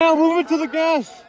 Now move it to the gas.